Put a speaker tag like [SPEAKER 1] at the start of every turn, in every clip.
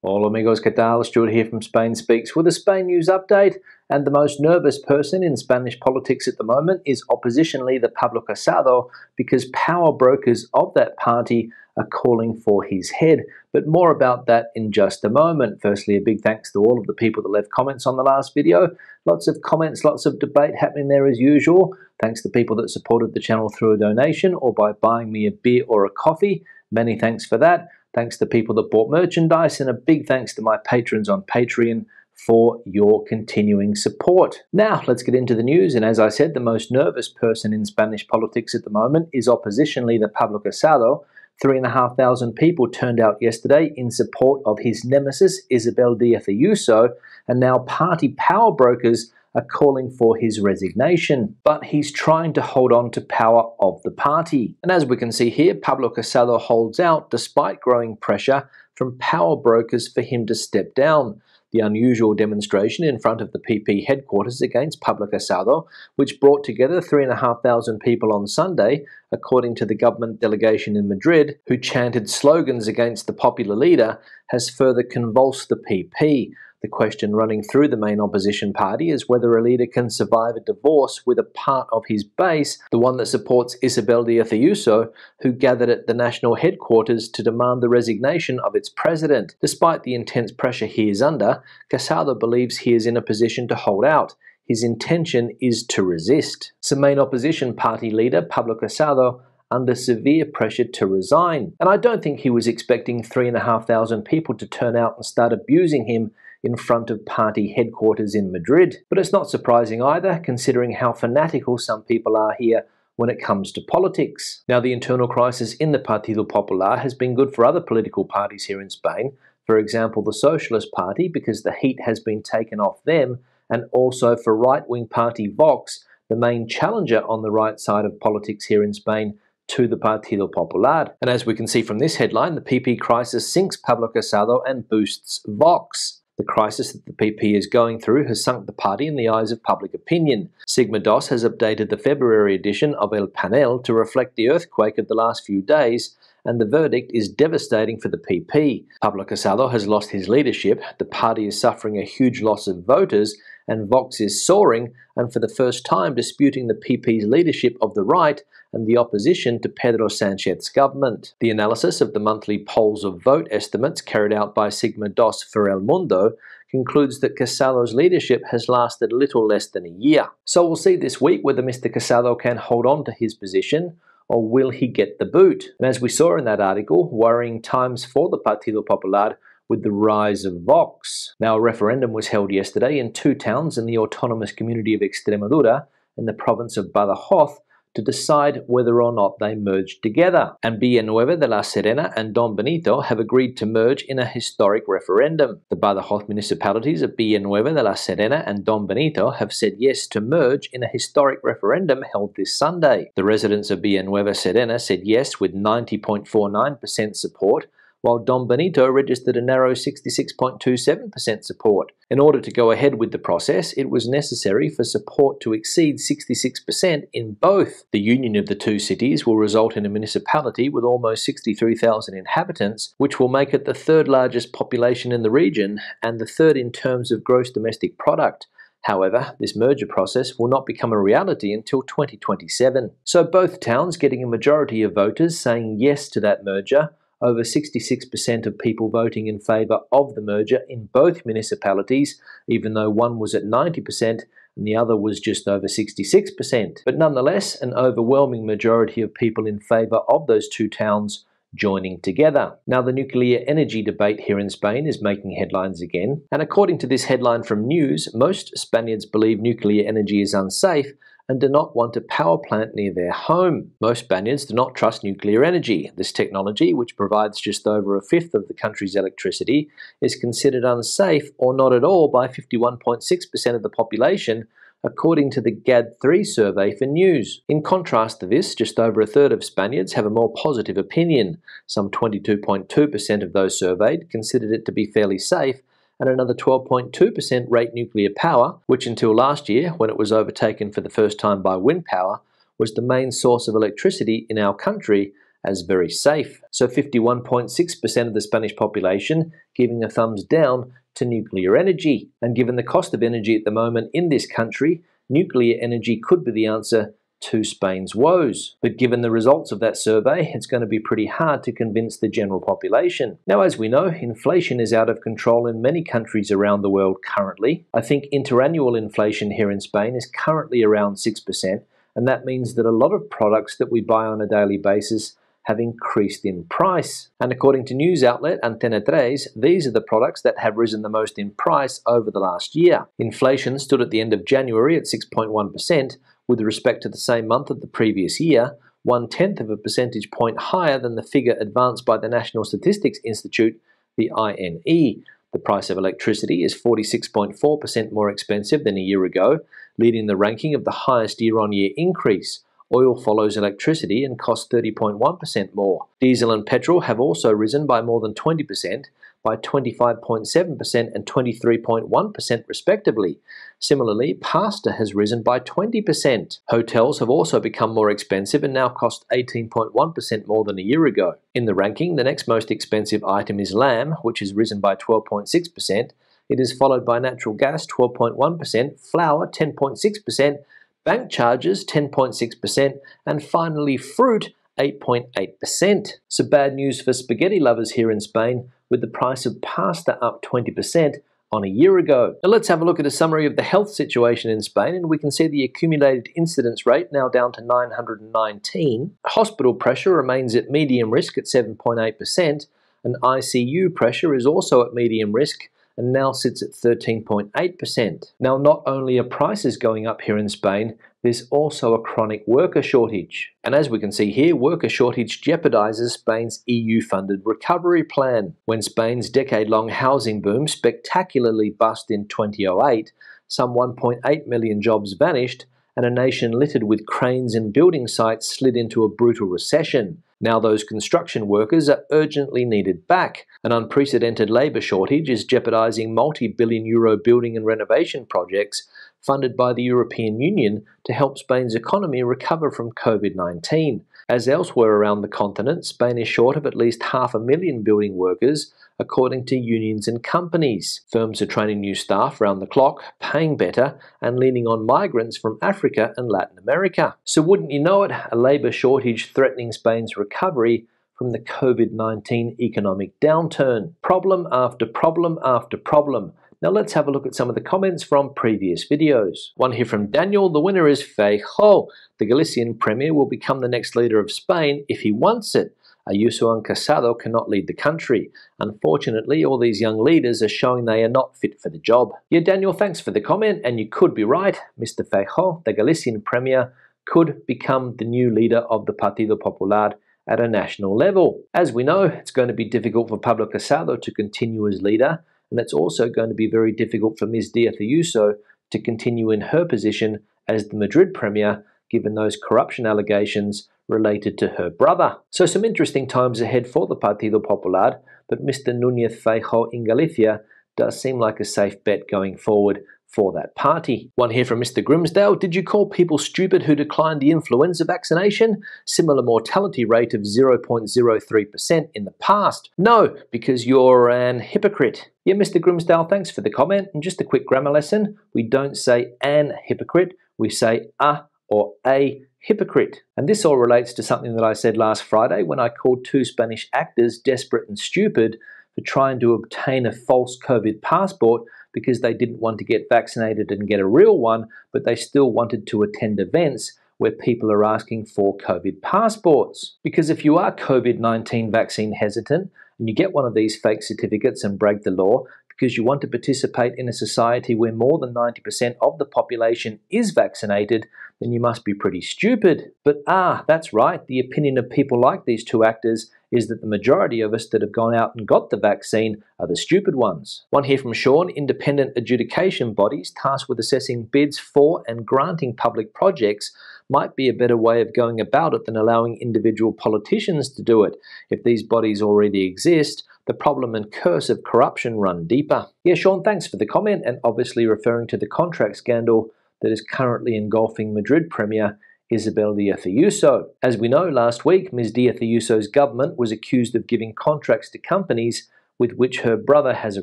[SPEAKER 1] Hola amigos, ¿qué tal? Stuart here from Spain Speaks with a Spain news update. And the most nervous person in Spanish politics at the moment is opposition leader Pablo Casado because power brokers of that party are calling for his head. But more about that in just a moment. Firstly, a big thanks to all of the people that left comments on the last video. Lots of comments, lots of debate happening there as usual. Thanks to people that supported the channel through a donation or by buying me a beer or a coffee. Many thanks for that. Thanks to people that bought merchandise, and a big thanks to my patrons on Patreon for your continuing support. Now, let's get into the news. And as I said, the most nervous person in Spanish politics at the moment is opposition leader Pablo Casado. Three and a half thousand people turned out yesterday in support of his nemesis, Isabel Diaz Ayuso, and now party power brokers are calling for his resignation, but he's trying to hold on to power of the party. And as we can see here, Pablo Casado holds out despite growing pressure from power brokers for him to step down. The unusual demonstration in front of the PP headquarters against Pablo Casado, which brought together 3,500 people on Sunday, according to the government delegation in Madrid, who chanted slogans against the popular leader, has further convulsed the PP, the question running through the main opposition party is whether a leader can survive a divorce with a part of his base, the one that supports Isabel Diaz Ayuso, who gathered at the national headquarters to demand the resignation of its president. Despite the intense pressure he is under, Casado believes he is in a position to hold out. His intention is to resist. Some main opposition party leader, Pablo Casado, under severe pressure to resign. And I don't think he was expecting 3,500 people to turn out and start abusing him in front of party headquarters in Madrid. But it's not surprising either, considering how fanatical some people are here when it comes to politics. Now, the internal crisis in the Partido Popular has been good for other political parties here in Spain. For example, the Socialist Party, because the heat has been taken off them, and also for right wing party Vox, the main challenger on the right side of politics here in Spain to the Partido Popular. And as we can see from this headline, the PP crisis sinks Pablo Casado and boosts Vox. The crisis that the PP is going through has sunk the party in the eyes of public opinion. Sigma DOS has updated the February edition of El Panel to reflect the earthquake of the last few days, and the verdict is devastating for the PP. Pablo Casado has lost his leadership, the party is suffering a huge loss of voters, and Vox is soaring and for the first time disputing the PP's leadership of the right and the opposition to Pedro Sanchez's government. The analysis of the monthly polls of vote estimates carried out by Sigma DOS for El Mundo concludes that Casado's leadership has lasted little less than a year. So we'll see this week whether Mr. Casado can hold on to his position or will he get the boot? And as we saw in that article, worrying times for the Partido Popular with the rise of Vox. Now, a referendum was held yesterday in two towns in the autonomous community of Extremadura in the province of Badajoz to decide whether or not they merge together. And Villanueva de la Serena and Don Benito have agreed to merge in a historic referendum. The Badajoz municipalities of Villanueva de la Serena and Don Benito have said yes to merge in a historic referendum held this Sunday. The residents of Villanueva Serena said yes with 90.49% support while Don Benito registered a narrow 66.27% support. In order to go ahead with the process, it was necessary for support to exceed 66% in both. The union of the two cities will result in a municipality with almost 63,000 inhabitants, which will make it the third largest population in the region and the third in terms of gross domestic product. However, this merger process will not become a reality until 2027. So both towns getting a majority of voters saying yes to that merger over 66% of people voting in favour of the merger in both municipalities, even though one was at 90% and the other was just over 66%. But nonetheless, an overwhelming majority of people in favour of those two towns joining together. Now, the nuclear energy debate here in Spain is making headlines again, and according to this headline from News, most Spaniards believe nuclear energy is unsafe and do not want a power plant near their home. Most Spaniards do not trust nuclear energy. This technology, which provides just over a fifth of the country's electricity, is considered unsafe or not at all by 51.6% of the population, according to the GAD3 survey for News. In contrast to this, just over a third of Spaniards have a more positive opinion. Some 22.2% of those surveyed considered it to be fairly safe, and another 12.2% rate nuclear power, which until last year, when it was overtaken for the first time by wind power, was the main source of electricity in our country as very safe. So 51.6% of the Spanish population giving a thumbs down to nuclear energy. And given the cost of energy at the moment in this country, nuclear energy could be the answer to Spain's woes. But given the results of that survey, it's going to be pretty hard to convince the general population. Now, as we know, inflation is out of control in many countries around the world currently. I think interannual inflation here in Spain is currently around 6%, and that means that a lot of products that we buy on a daily basis have increased in price. And according to news outlet Antena 3, these are the products that have risen the most in price over the last year. Inflation stood at the end of January at 6.1%, with respect to the same month of the previous year, one tenth of a percentage point higher than the figure advanced by the National Statistics Institute, the INE. The price of electricity is 46.4% more expensive than a year ago, leading the ranking of the highest year on year increase. Oil follows electricity and costs 30.1% more. Diesel and petrol have also risen by more than 20%, by 25.7% and 23.1% respectively. Similarly, pasta has risen by 20%. Hotels have also become more expensive and now cost 18.1% more than a year ago. In the ranking, the next most expensive item is lamb, which has risen by 12.6%. It is followed by natural gas 12.1%, flour 10.6%, bank charges 10.6%, and finally fruit 8.8%. So bad news for spaghetti lovers here in Spain, with the price of pasta up 20% on a year ago. Now let's have a look at a summary of the health situation in Spain and we can see the accumulated incidence rate now down to 919. Hospital pressure remains at medium risk at 7.8% and ICU pressure is also at medium risk and now sits at 13.8%. Now, not only are prices going up here in Spain, there's also a chronic worker shortage. And as we can see here, worker shortage jeopardizes Spain's EU funded recovery plan. When Spain's decade long housing boom spectacularly bust in 2008, some 1.8 million jobs vanished, and a nation littered with cranes and building sites slid into a brutal recession. Now those construction workers are urgently needed back. An unprecedented labour shortage is jeopardising multi-billion euro building and renovation projects funded by the European Union to help Spain's economy recover from COVID-19. As elsewhere around the continent, Spain is short of at least half a million building workers, according to unions and companies. Firms are training new staff round the clock, paying better, and leaning on migrants from Africa and Latin America. So, wouldn't you know it, a labour shortage threatening Spain's recovery from the COVID 19 economic downturn. Problem after problem after problem. Now let's have a look at some of the comments from previous videos. One here from Daniel, the winner is Feijóo. The Galician Premier will become the next leader of Spain if he wants it. Ayuso and Casado cannot lead the country. Unfortunately, all these young leaders are showing they are not fit for the job. Yeah, Daniel, thanks for the comment, and you could be right. Mr. Feijóo, the Galician Premier, could become the new leader of the Partido Popular at a national level. As we know, it's going to be difficult for Pablo Casado to continue as leader, and it's also going to be very difficult for Ms. Díaz Ayuso to continue in her position as the Madrid Premier, given those corruption allegations related to her brother. So some interesting times ahead for the Partido Popular, but Mr. Núñez Feijóo in Galicia does seem like a safe bet going forward for that party. One here from Mr. Grimsdale. Did you call people stupid who declined the influenza vaccination? Similar mortality rate of 0.03% in the past. No, because you're an hypocrite. Yeah, Mr. Grimsdale, thanks for the comment. And just a quick grammar lesson. We don't say an hypocrite, we say a or a hypocrite. And this all relates to something that I said last Friday when I called two Spanish actors desperate and stupid for trying to obtain a false COVID passport because they didn't want to get vaccinated and get a real one, but they still wanted to attend events where people are asking for COVID passports. Because if you are COVID 19 vaccine hesitant and you get one of these fake certificates and break the law, because you want to participate in a society where more than 90% of the population is vaccinated, then you must be pretty stupid. But ah, that's right, the opinion of people like these two actors is that the majority of us that have gone out and got the vaccine are the stupid ones. One here from Sean independent adjudication bodies tasked with assessing bids for and granting public projects might be a better way of going about it than allowing individual politicians to do it. If these bodies already exist, the problem and curse of corruption run deeper. Yeah, Sean, thanks for the comment and obviously referring to the contract scandal that is currently engulfing Madrid Premier Isabel Díaz Ayuso. As we know, last week, Ms. Díaz Ayuso's government was accused of giving contracts to companies with which her brother has a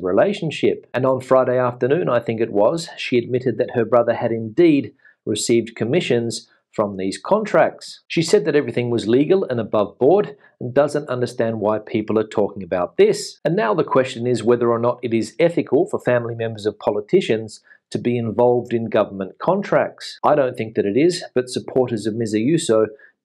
[SPEAKER 1] relationship. And on Friday afternoon, I think it was, she admitted that her brother had indeed received commissions from these contracts. She said that everything was legal and above board and doesn't understand why people are talking about this. And now the question is whether or not it is ethical for family members of politicians to be involved in government contracts. I don't think that it is, but supporters of Ms.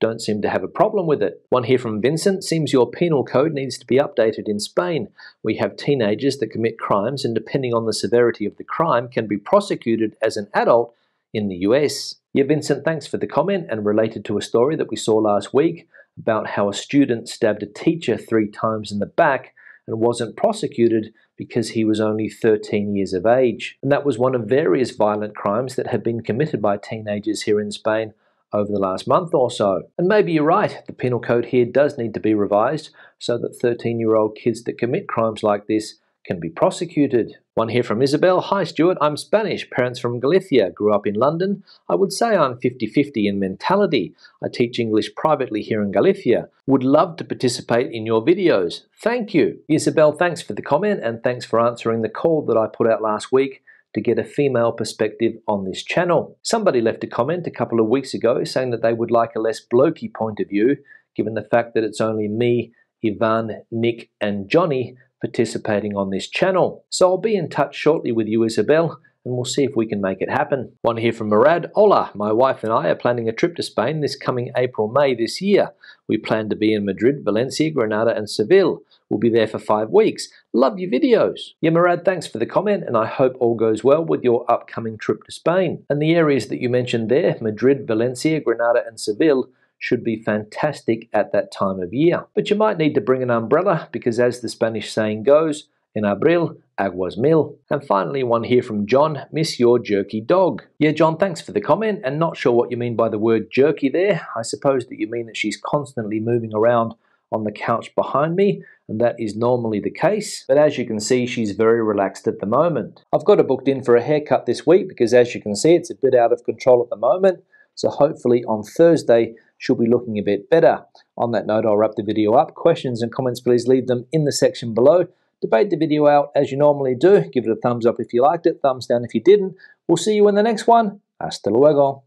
[SPEAKER 1] Don't seem to have a problem with it. One here from Vincent seems your penal code needs to be updated in Spain. We have teenagers that commit crimes and depending on the severity of the crime can be prosecuted as an adult in the US. Yeah, Vincent, thanks for the comment and related to a story that we saw last week about how a student stabbed a teacher three times in the back and wasn't prosecuted because he was only 13 years of age. And that was one of various violent crimes that have been committed by teenagers here in Spain over the last month or so. And maybe you're right, the penal code here does need to be revised so that 13 year old kids that commit crimes like this can be prosecuted. One here from Isabel. Hi Stuart, I'm Spanish, parents from Galicia, grew up in London. I would say I'm 50-50 in mentality. I teach English privately here in Galicia. Would love to participate in your videos. Thank you. Isabel, thanks for the comment and thanks for answering the call that I put out last week to get a female perspective on this channel. Somebody left a comment a couple of weeks ago saying that they would like a less blokey point of view, given the fact that it's only me, Ivan, Nick, and Johnny participating on this channel. So I'll be in touch shortly with you, Isabel, and we'll see if we can make it happen. One here from Murad. Hola, my wife and I are planning a trip to Spain this coming April May this year. We plan to be in Madrid, Valencia, Granada, and Seville. We'll be there for five weeks. Love your videos. Yeah, Murad, thanks for the comment, and I hope all goes well with your upcoming trip to Spain. And the areas that you mentioned there, Madrid, Valencia, Granada, and Seville, should be fantastic at that time of year. But you might need to bring an umbrella because, as the Spanish saying goes, in abril, aguas mil. And finally, one here from John, miss your jerky dog. Yeah, John, thanks for the comment, and not sure what you mean by the word jerky there. I suppose that you mean that she's constantly moving around on the couch behind me, and that is normally the case. But as you can see, she's very relaxed at the moment. I've got her booked in for a haircut this week because as you can see, it's a bit out of control at the moment. So hopefully on Thursday, she'll be looking a bit better. On that note, I'll wrap the video up. Questions and comments, please leave them in the section below. Debate the video out as you normally do. Give it a thumbs up if you liked it, thumbs down if you didn't. We'll see you in the next one. Hasta luego.